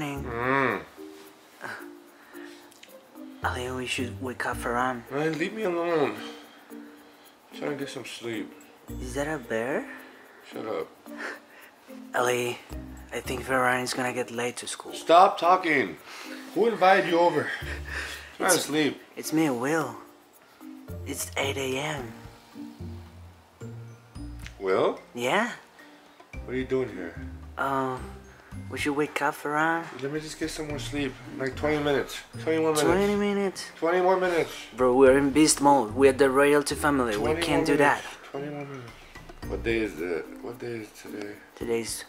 Morning. Mm. Ali, we should wake up Ferran. Man, leave me alone. I'm trying to get some sleep. Is that a bear? Shut up. Ali, I think is gonna get late to school. Stop talking. Who invited you over? Trying to sleep. It's me, Will. It's 8 a.m. Will? Yeah? What are you doing here? Um, we should wake up Ferran. Let me just get some more sleep. Like 20 minutes. 21 minutes. 20 minutes. 20 more minutes. Bro, we're in beast mode. We're the royalty family. We can't do that. minutes. 20 more minutes. What day is it? What day is today? Today's,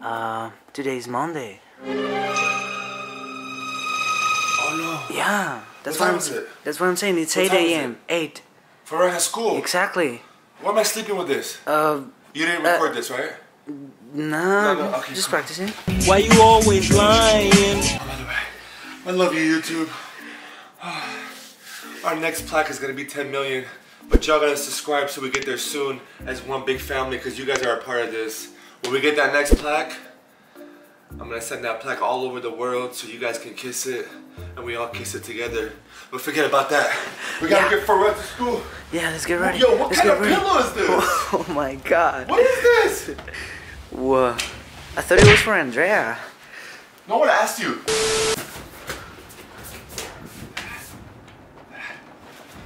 uh, today's Monday. Oh no. Yeah, that's What what, I'm. is it? That's what I'm saying. It's What 8 a.m. 8. For at school. Exactly. Why am I sleeping with this? Uh, You didn't Uh, record this, right? No, no, okay, just come on. practicing. Why you always lying? By the way, I love you, YouTube. Our next plaque is gonna be 10 million, but y'all gotta subscribe so we get there soon as one big family because you guys are a part of this. When we get that next plaque, I'm gonna send that plaque all over the world so you guys can kiss it and we all kiss it together. But forget about that. We gotta Yeah. get Ferran to school. Yeah, let's get ready. Yo, what let's kind get of ready. pillow is this? Oh my god. What is this? Whoa. I thought it was for Andrea. No one asked you.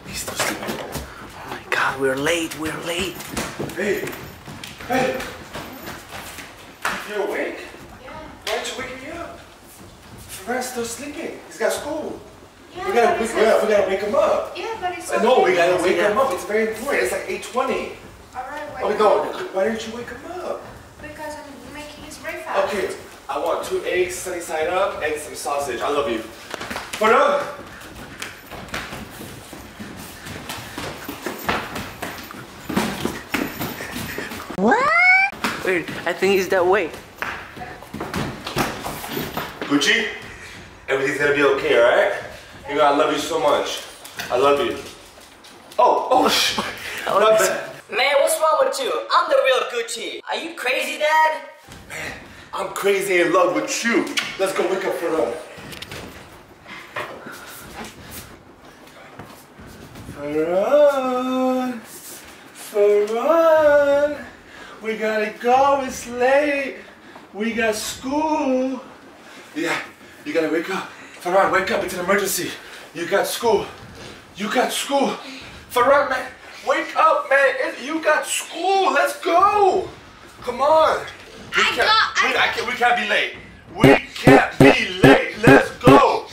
He's still sleeping. Oh my god, we're late. We're late. Hey, hey, you awake? Yeah. Why aren't you waking me up? Ferran's still sleeping. He's got school. Yeah, We gotta, but we, it's gotta, we gotta wake him up. Yeah, but it's I know, we gotta wake Yeah. him up. It's very important. It's like 8.20. Alright, Oh, wait. no, why didn't you wake him up? Because I'm making his breakfast. Okay, I want two eggs sunny side up and some sausage. I love you. For now. What? Wait, I think he's that way. Gucci, everything's gonna be okay, alright? You know, I love you so much. I love you. Oh, oh, sh- Man, what's wrong with you? I'm the real Gucci. Are you crazy, Dad? I'm crazy in love with you. Let's go wake up Ferran. Ferran, Ferran, we gotta go. It's late. We got school. Yeah, you gotta wake up. Ferran, wake up. It's an emergency. You got school. You got school. Ferran, man, wake up, man. You got school. Let's go. Come on. We I can't, got- we, I- I can't, we can't be late. We can't be late. Let's go.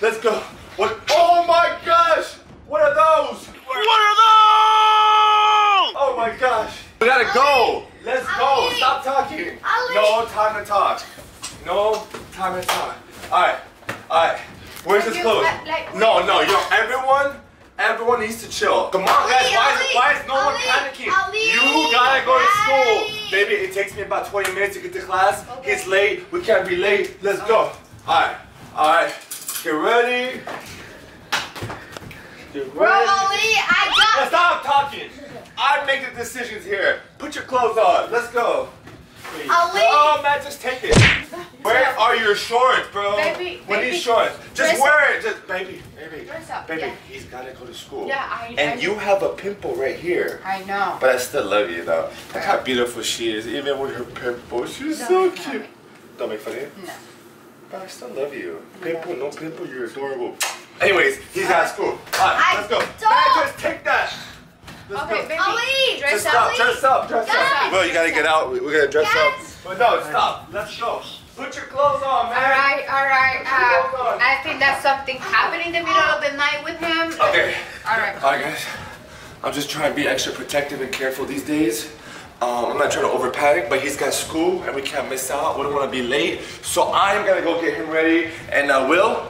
Let's go. What? Oh my gosh. What are those? What are those? Oh my gosh. We gotta go. Let's go. Stop talking. Ali. No time to talk. No time to talk. All right. All right. Where's Like this clothes? like- like- no, no. You know, everyone. Everyone needs to chill. Come on, guys. Why is, Ali, why is no one Ali, panicking? Ali, you gotta go to school. Baby, it takes me about 20 minutes to get to class. Okay. It's late. We can't be late. Let's go. Uh-huh. Alright. Alright. Get ready. Get Bro, ready. Ali, I Now got. stop talking. I make the decisions here. Put your clothes on. Let's go. Please. Ali. Oh man, just take it. Where are your shorts, bro? Baby, What baby. these shorts? Just Dress wear it. Just baby, baby. Dress up, Baby, yeah. he's gotta go to school. Yeah, I- And I- you have a pimple right here. I know. But I still love you though. Look how beautiful she is, even with her pimple. She's Don't so cute. me. Don't make fun of you? No. But I still love you. Pimple, no pimple, you're adorable. Anyways, he's at uh, school. Alright, I let's go. don't- Man, just take that. Let's Okay, go. baby. Ali, dress Just up. stop, dress up, dress Yes. up. Well, you gotta get out. We- We're gonna dress Yes. up. But no, stop. Let's go. Put your clothes on, man. Alright, alright. Uh, I think that's something happened in the middle of the night with him. Okay. Alright. Alright, guys. I'm just trying to be extra protective and careful these days. Um, I'm not trying to over panic, but he's got school and we can't miss out. We don't want to be late. So I'm gonna go get him ready. And uh, Will,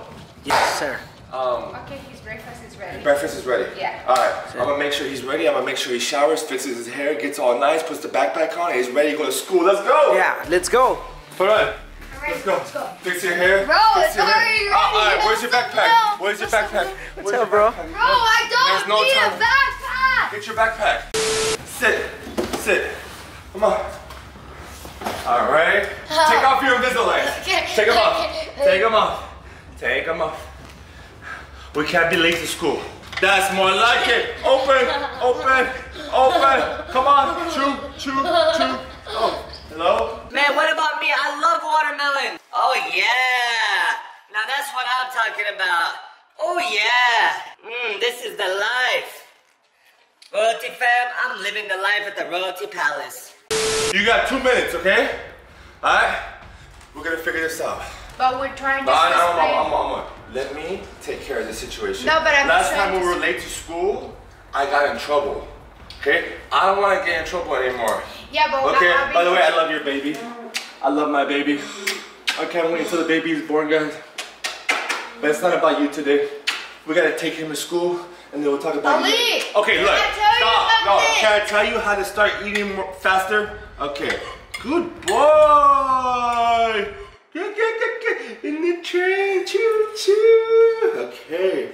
Yes, sir. um, Okay, his breakfast is ready. breakfast is ready. Yeah. Alright. I'm gonna make sure he's ready. I'm gonna make sure he showers, fixes his hair, gets all nice, puts the backpack on, he's ready to go to school. Let's go! Yeah, let's go. Put on. Alright, Let's go. let's go. Fix your hair. Bro, Fix it's your hair. already Ah, all right, ready. where's your backpack? Where's your backpack? Where's up, bro? backpack? Bro, I don't There's no need time. a backpack. Get your backpack. Sit. Sit. Come on. All right. Take off your Invisalign. Okay. Take them off. Take them off. Take them off. We can't be late to school. That's more like it. Open, open, open. Come on. Chew, chew, chew. Oh, hello? Man, what about me? I love watermelon. Oh yeah. Now that's what I'm talking about. Oh yeah. Mmm, this is the life. Royalty fam, I'm living the life at the Royalty Palace. You got two minutes, okay? All right? We're gonna figure this out. But we're trying to No, no, no, explain. no, no, no. Let me take care of the situation. No, but I'm Last time we were late to school, I got in trouble. Okay? I don't want to get in trouble anymore. Yeah, but Okay, not by the way, I love your baby. I love my baby. I can't wait until the baby is born, guys. But it's not about you today. We gotta take him to school and then we'll talk about Ali, you. Okay, can look. I tell you Stop. No, can I tell you how to start eating more faster? Okay. Good boy. In the train, choo choo. Okay.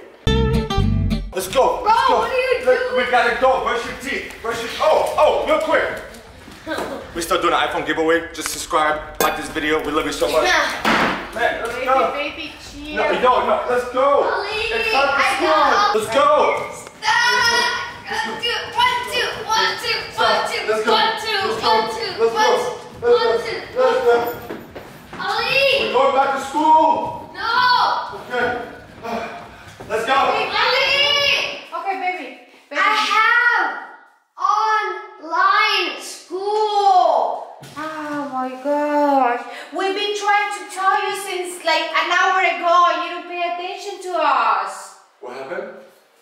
Let's go. Let's go. what are you doing? We gotta go. Brush your teeth. Brush your. Oh, oh, real quick. We're still doing an iPhone giveaway. Just subscribe, like this video. We love you so much. Man, let's Baby, go. baby, chill. No, no, no, let's go. It's time for school. Let's go. One, two, one, two, one, two, one, two, Let's go. one, two, Let's go. one, two, Let's one, go. two, one, Let's two. go. Let's go. Ali, We're going back to school. no. Okay. Ah, let's go. Ali, Okay, baby. Baby. I have online school. Oh my gosh. We've been trying to tell you since like an hour ago. You don't pay attention to us. What happened?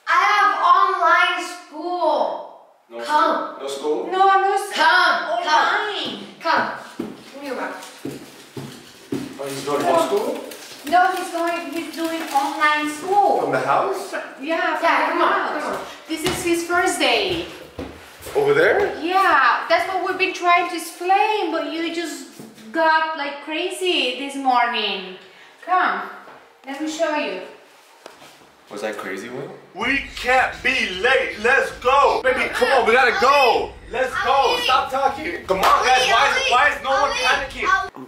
I have online school. No Come. school. No school. No, no, s- Come, online. Come. Give me your mouth. Oh, he's going to school? No, he's going. He's doing online school. from the house Yeah, from Yeah, the come on, house. come on. This is his first day. over there. Yeah, that's what we've been trying to explain, but you just got like crazy this morning. Come, let me show you. Was that crazy, Will? We can't be late. Let's go. Baby, come on. We gotta go. Let's go. Stop talking. Come on, guys. Why is, why is no one Ali, panicking?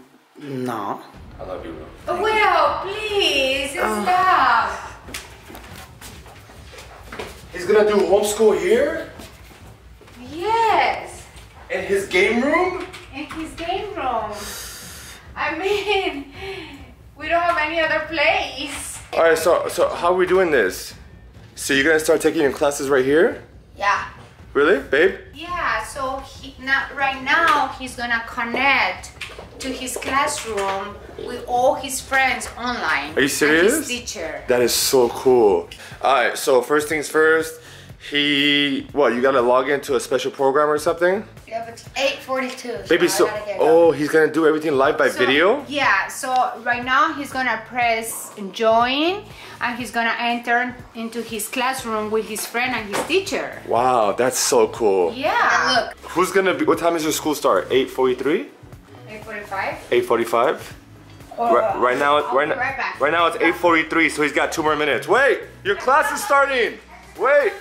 No. I love you, Will. Oh, Well, please stop. Ah. He's gonna do homeschool here Yes, in his game room. in his game room. I mean, we don't have any other place. All right. So, so how are we doing this? So you're gonna start taking your classes right here? Yeah. Really, babe? Yeah, so he, not, right now he's gonna connect to his classroom with all his friends online. Are you serious? his teacher. That is so cool. All right. So first things first. He what? You gotta log into a special program or something? Yeah, but it's 8:42. Baby, so I oh, he's gonna do everything live by So, video. Yeah, so right now he's gonna press join and he's gonna enter into his classroom with his friend and his teacher. Wow, that's so cool. Yeah. And look, Who's gonna be? What time is your school start? 8:43? 845. 8:45? Right, right now, I'll right, right back. right now it's 8:43, so he's got two more minutes. Wait, your class is starting. Wait,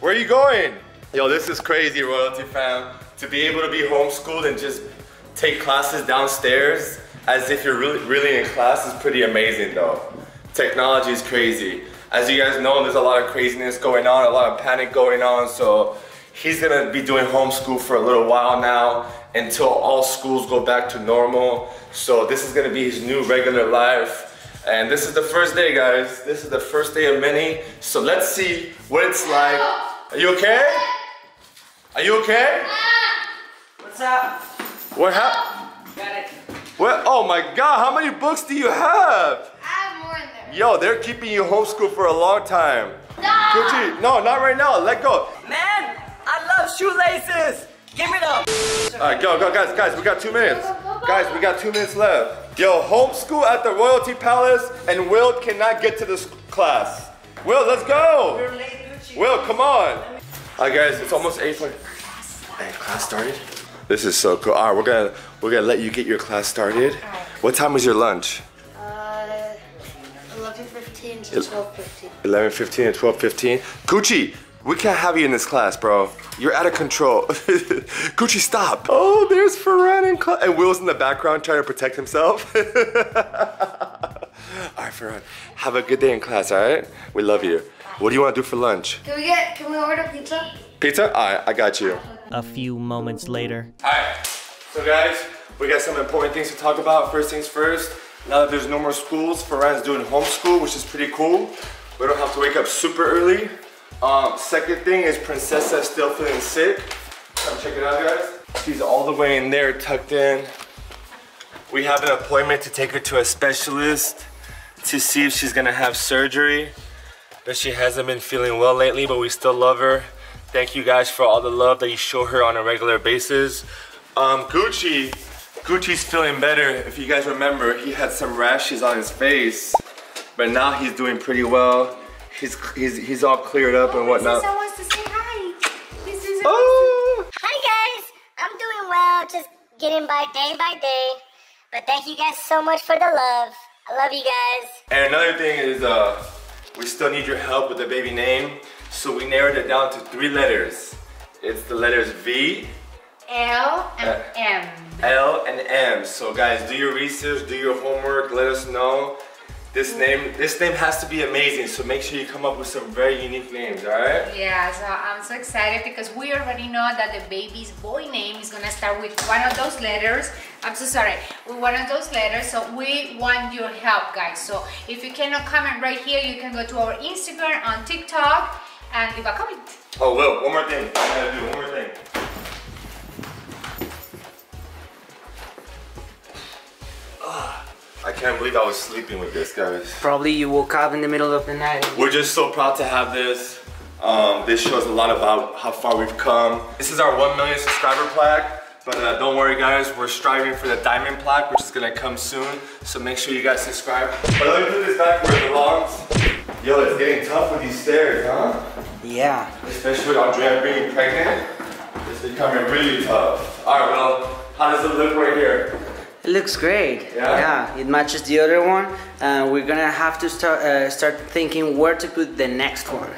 where are you going? Yo, this is crazy, royalty fam. To be able to be homeschooled and just take classes downstairs as if you're really, really in class is pretty amazing, though. Technology is crazy. As you guys know, there's a lot of craziness going on, a lot of panic going on. So he's gonna be doing homeschool for a little while now until all schools go back to normal. So this is gonna be his new regular life. And this is the first day, guys. This is the first day of many. So let's see what it's like. Are you okay? Are you okay? What's up? What happened? Got it. What? Oh my God! How many books do you have? I have more in there. Yo, they're keeping you homeschooled for a long time. No! Gucci, no, not right now. Let go. Man, I love shoelaces. Give me them. All right, go, go, guys, guys. We got two minutes. Guys, we got two minutes left. Yo, homeschool at the Royalty Palace, and Will cannot get to this class. Will, let's go. You're late, Gucci. Will, come on. All right, guys, it's almost eight. Hey, class started. This is so cool. All right, we're gonna we're gonna let you get your class started. What time was your lunch? Uh, 11:15 to 12:15. 11:15 and 12:15. Gucci, We can't have you in this class, bro. You're out of control. Gucci, stop. Oh, there's Ferran and, Cla- and Will's in the background trying to protect himself. all right, Ferran. Have a good day in class, all right? We love you. What do you want to do for lunch? Can we get? Can we order pizza? Pizza? All right, I got you. A few moments later. Alright, so guys, we got some important things to talk about. First things first, now that there's no more schools, Ferran's doing homeschool, which is pretty cool. We don't have to wake up super early. Um, second thing is Princessa still feeling sick. Come check it out, guys. She's all the way in there, tucked in. We have an appointment to take her to a specialist to see if she's gonna have surgery. But she hasn't been feeling well lately, but we still love her. Thank you guys for all the love that you show her on a regular basis. Um, Gucci, Gucci's feeling better. If you guys remember, he had some rashes on his face, but now he's doing pretty well. He's he's he's all cleared up and whatnot. Princessa wants to say hi. Princessa Oh! Hi guys, I'm doing well, just getting by day by day. But thank you guys so much for the love. I love you guys. And another thing is, uh, we still need your help with the baby name. So we narrowed it down to three letters. It's the letters V, L and Uh, M. L, and M. So guys, do your research, do your homework, let us know. This name, this name has to be amazing. So make sure you come up with some very unique names, all right? Yeah, so I'm so excited because we already know that the baby's boy name is gonna start with one of those letters. I'm so sorry, with one of those letters. So we want your help, guys. So if you cannot comment right here, you can go to our Instagram, on TikTok, and leave a comment. Oh, Will, one more thing. I gotta do one more thing. Ah, I can't believe I was sleeping with this, guys. Probably you woke up in the middle of the night. We're just so proud to have this. Um, this shows a lot about how far we've come. This is our 1 million subscriber plaque. But uh, don't worry guys, we're striving for the diamond plaque, which is gonna come soon. So make sure you guys subscribe. But let me put this back where it belongs. Yo, it's getting tough with these stairs, huh? Yeah. Especially with Andrea being pregnant. It's becoming really tough. All right, well, how does it look right here? It looks great. Yeah? it matches the other one. Uh, we're gonna have to start uh, start thinking where to put the next one.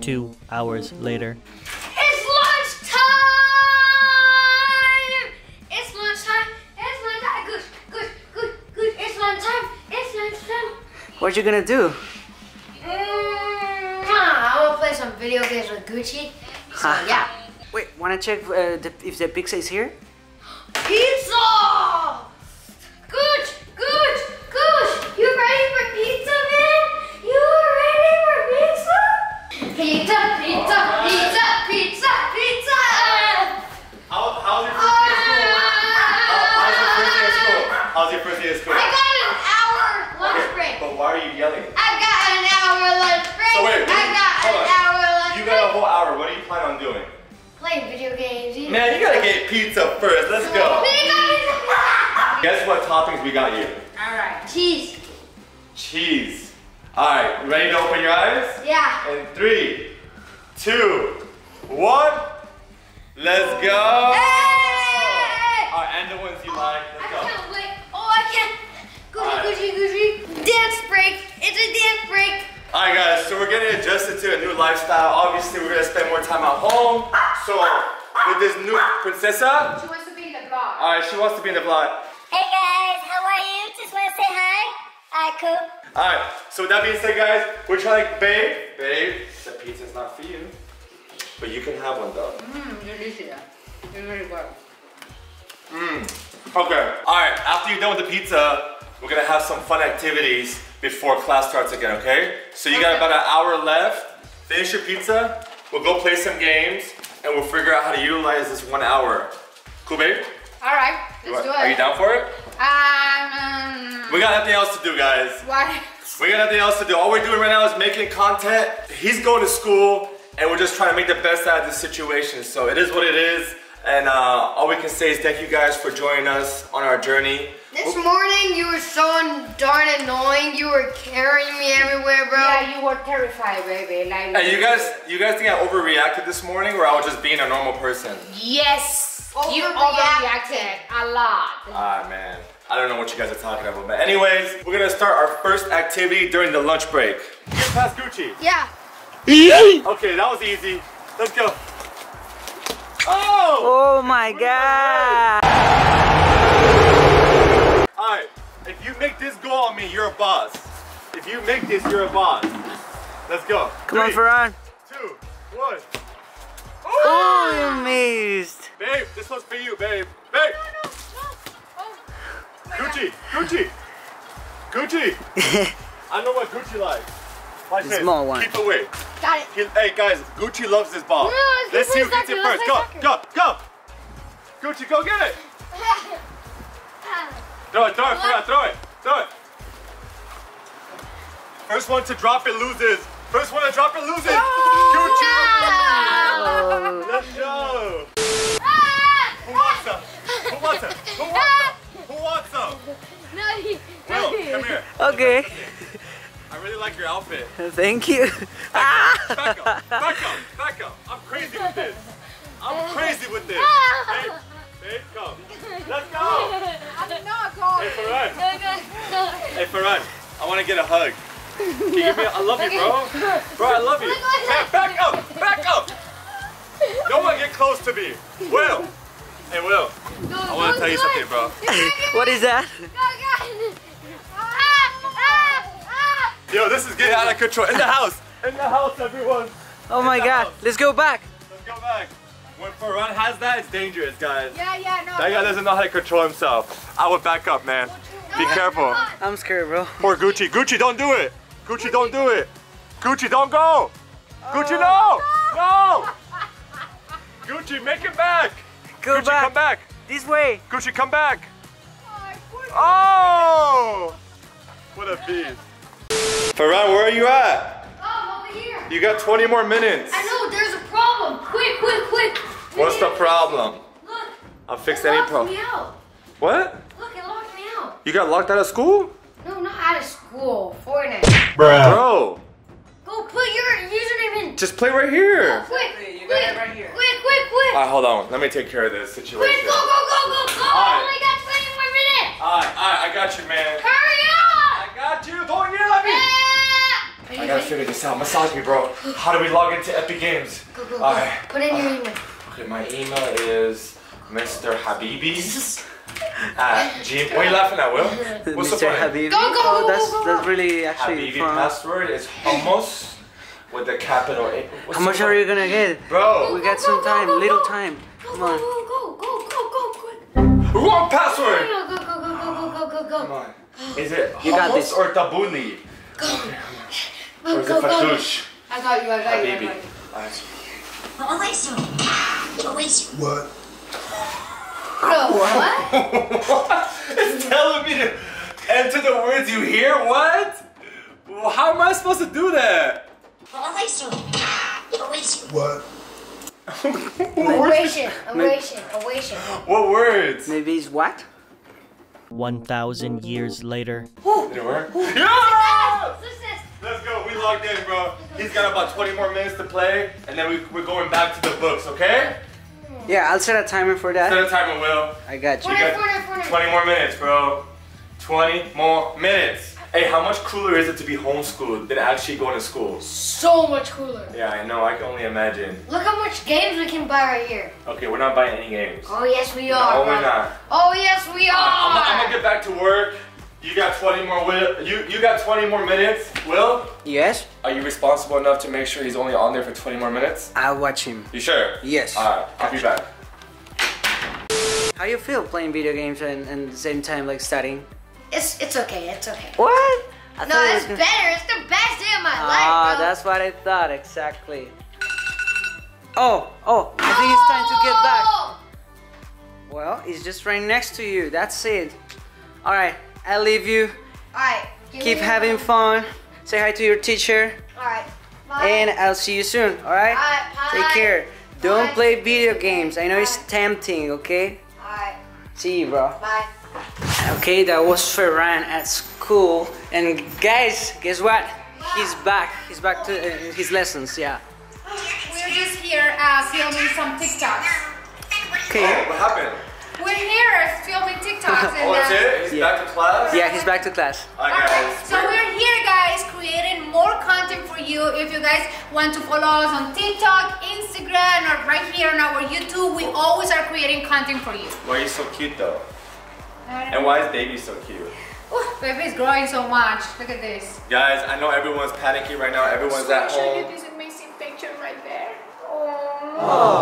Two hours later. It's lunchtime! It's lunchtime! It's lunchtime! Good, good, good, good. It's lunchtime! It's lunchtime! What are you gonna do? Mm, I want to play some video games with Gucci. So yeah. Wait, wanna check uh, the, if the pizza is here? Pizza! Good, good, good. You ready for pizza, man? You ready for pizza? Pizza, pizza, pizza, pizza, pizza. How, how's your first day of school? How, how's your first day of school? How's your first day of school? I got an hour lunch break. But why are you yelling? I got an hour lunch break. So wait, I got hold an on. hour lunch You break. got a whole hour. What do you plan on doing? Playing video games. Man, you gotta get pizza first. Let's go. Pizza, pizza. Guess what toppings we got you? All right. Cheese. Cheese. All right, ready to open your eyes? Yeah. In three, two, one. Let's go. Hey! All right, and the ones you like. I Let's go. can't wait. Oh, I can't. Gucci, Alright. Gucci, Gucci. Dance break. It's a dance break. All right, guys. So we're getting adjusted to a new lifestyle. Obviously, we're gonna spend more time at home. So with this new princessa, She wants to be in the vlog. all right, she wants to be in the vlog. Hey guys, how are you? Just want to say hi. Alright, cool. All right. So with that being said, guys, we're trying, babe, babe. The pizza's not for you, but you can have one though. Mmm, delicious. It's very good. Mmm, Okay. All right. After you're done with the pizza, we're gonna have some fun activities before class starts again. Okay? So you got about an hour left. Finish your pizza. We'll go play some games, and we'll figure out how to utilize this one hour. Cool, babe? All right, let's do it. Are you down for it? Um, We got nothing else to do, guys. what? We got nothing else to do. All we're doing right now is making content. He's going to school, and we're just trying to make the best out of the situation. So it is what it is. And uh, all we can say is thank you guys for joining us on our journey. This morning you were so darn annoying. You were carrying me everywhere, bro. Yeah, you were terrified, baby. Like. Hey, you guys, you guys think I overreacted this morning, or I was just being a normal person? Yes. You Overreacted. overreacted a lot. Ah, man. I don't know what you guys are talking about. But anyways, we're gonna start our first activity during the lunch break. Get past Gucci. Yeah. Okay, that was easy. Let's go. Oh! Oh my god! Alright, if you make this goal on me, you're a boss. If you make this, you're a boss. Let's go. Come on, Three, Ferran. two, one. Oh, you missed. Babe, this one's for you, babe. Babe! Gucci, Gucci, Gucci. I know what Gucci likes. Watch The this. small one. Keep away. Got it. He- hey guys, Gucci loves this ball. No, let's Let's see who gets it first. let's Go, play go, go. Gucci, go get it. Throw it, throw it, throw it, throw it, throw it. First one to drop it loses. First one to drop it loses. Gucci. Let's go. Who wants some? Who wants some? Who wants some? Who wants some? No, you. Will, come here. Okay, I really like your outfit. thank you. Back up, back up, back up. I'm crazy with this. I'm crazy with this. Babe, babe, come. Let's go. I'm not going. Hey, Ferran. Hey, Ferran. I want to get a hug. Can you give me a, I love you, bro. Bro, I love you. Man, back up, back up. No one get close to me. Will. Hey, Will. I want to tell you something, bro. What is that? Yo, this is getting out of control. In the house. In the house, everyone. Oh my god, let's go back. Let's go back. When Ferran has that, it's dangerous, guys. Yeah, yeah, no. That guy doesn't know how to control himself. I would back up, man. Be careful. I'm scared, bro. Poor Gucci. Gucci, don't do it. Gucci, don't do it. Gucci, don't go. Gucci, oh. no. No. Gucci, make it back. Go Gucci, back. come back. This way. Gucci, come back. Oh. What a beast. Ferran, where are you at? Oh, over here. You got 20 more minutes. I know, there's a problem. Quick, quick, quick. What's the problem? Look. I'll fix it any problem. me out. What? Look, it locked me out. You got locked out of school? No, not out of school. Fortnite. Bro. Go put your username in. Just play right here. Quick, you quick, got it right here. quick, quick, quick. Alright, hold on. Let me take care of this situation. Quick, go, go, go, go, go. Alright. I only got 20 more minutes. Alright, alright, I got you, man. Hurry up. I got you. Don't yell at me. Ah. I gotta figure this out. Massage me, bro. How do we log into Epic Games? Go, go, go. Alright. Put in your email. Okay, my email is Mr. Habibi at G. What are you laughing at, Will? What's the Mr. point? Habibi. Go, go, oh, go, that's go, go, that's go. really actually Habibi fun. password is hummus with the capital A. What's How much the are you gonna get? Bro, We got some go, time, go, little go. time. Go, Come go, on. go, go, go, go, go, quick. wrong password. Go, go, go, go, go, go, go, go. Come on. Is it You got this. or tabbouleh? Go, Or is go, it oh, go. fattoush? I got you, I got you, I Habibi. got you. Alright. Bro, what? it's telling me to enter the words you hear? What? How am I supposed to do that? Oration, oration, oration. What words? Maybe it's what? 1,000 years later. Did it work? Yeah! Success. Let's go. We logged in, bro. He's got about 20 more minutes to play, and then we, we're going back to the books, okay? Yeah, I'll set a timer for that. Set a timer, Will. I got you. You Fortnite, got Fortnite, Fortnite. 20 more minutes, bro. 20 more minutes. Hey, how much cooler is it to be homeschooled than actually going to school? So much cooler. Yeah, I know. I can only imagine. Look how much games we can buy right here. Okay, we're not buying any games. Oh yes we are. No, bro. we're not. Oh yes we are. I'm, gonna- I'm gonna get back to work. You got 20 more. Will you you got 20 more minutes? Will, Yes, are you responsible enough to make sure he's only on there for 20 more minutes? I'll watch him. You sure? Yes. All right, I'll be back. How you feel playing video games and, and at the same time like studying? It's it's okay. It's okay. What? I No, thought it it's was better. It's the best day of my Ah, life, bro. that's what I thought exactly. Oh, oh, I think it's time to get back. Well, it's just right next to you. That's it. All right, I'll leave you. All right. Keep me- having fun. Say hi to your teacher, All right. And I'll see you soon. All right? Bye, Take bye. care. Don't play video games. I know it's tempting. Okay? All right. See you, bro. Bye. Okay, that was Ferran at school. And guys, guess what? He's back. He's back to uh, his lessons. Yeah. We're just here uh, filming some TikToks. Okay. Oh, what happened? We're here filming TikToks. and, Oh, that's uh, it? He's Yeah. back to class? Yeah, he's back to class. Alright, Alright, guys. so we're here, guys, creating more content for you. If you guys want to follow us on TikTok, Instagram, or right here on our YouTube, we always are creating content for you. Why are you so cute though? And why is baby so cute? Ooh, baby's growing so much. Look at this. Guys, I know everyone's panicking right now. Everyone's So I at show you this amazing picture right there. Oh,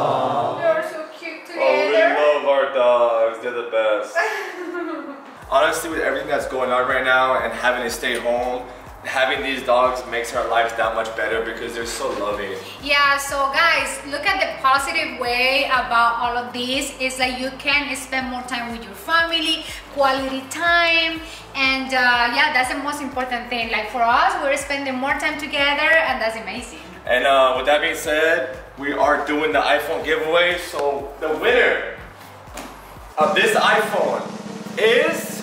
Best. Honestly, with everything that's going on right now and having to stay home, having these dogs makes our lives that much better because they're so loving. Yeah, so guys, look at the positive way about all of this is that you can spend more time with your family, quality time, and uh, yeah, that's the most important thing. Like for us, we're spending more time together, and that's amazing. And uh, with that being said, we are doing the iPhone giveaway. So the winner of this iPhone is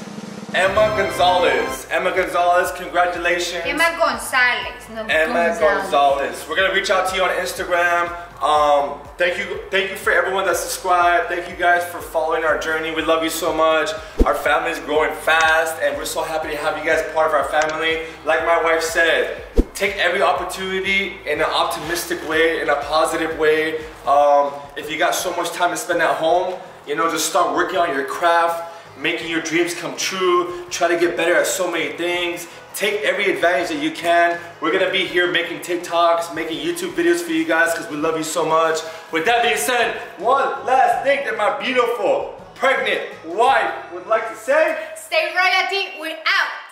Emma Gonzalez. Emma Gonzalez, congratulations. Emma Gonzalez, no Emma Gonzalez. We're gonna reach out to you on Instagram. Um, thank you, thank you for everyone that subscribed. Thank you guys for following our journey. We love you so much. Our family is growing fast, and we're so happy to have you guys part of our family. Like my wife said, take every opportunity in an optimistic way, in a positive way. Um, if you got so much time to spend at home, you know, just start working on your craft making your dreams come true, try to get better at so many things. Take every advantage that you can. We're gonna be here making TikToks, making YouTube videos for you guys because we love you so much. With that being said, one last thing that my beautiful, pregnant wife would like to say. Stay royalty, we're out.